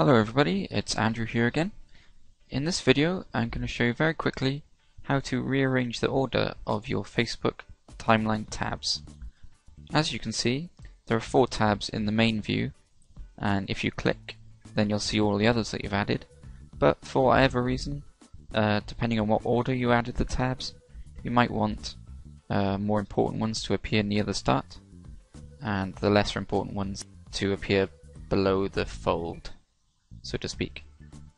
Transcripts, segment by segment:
Hello everybody, it's Andrew here again. In this video I'm going to show you very quickly how to rearrange the order of your Facebook timeline tabs. As you can see there are four tabs in the main view and if you click then you'll see all the others that you've added but for whatever reason uh, depending on what order you added the tabs you might want uh, more important ones to appear near the start and the lesser important ones to appear below the fold so to speak.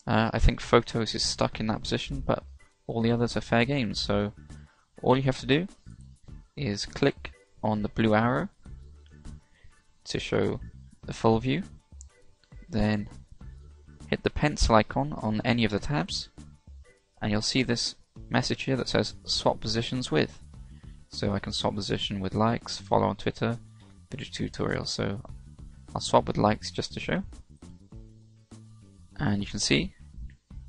Uh, I think Photos is stuck in that position, but all the others are fair game, so all you have to do is click on the blue arrow to show the full view, then hit the pencil icon on any of the tabs, and you'll see this message here that says swap positions with. So I can swap position with likes, follow on Twitter, video tutorial, so I'll swap with likes just to show and you can see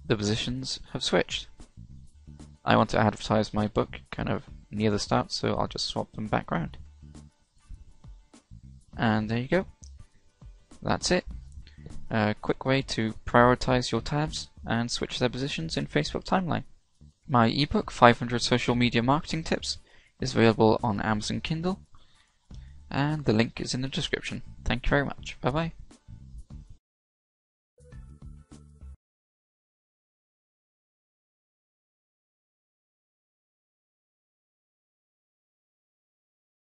the positions have switched. I want to advertise my book kind of near the start so I'll just swap them back background. And there you go. That's it. A quick way to prioritize your tabs and switch their positions in Facebook Timeline. My ebook 500 Social Media Marketing Tips is available on Amazon Kindle and the link is in the description. Thank you very much. Bye bye.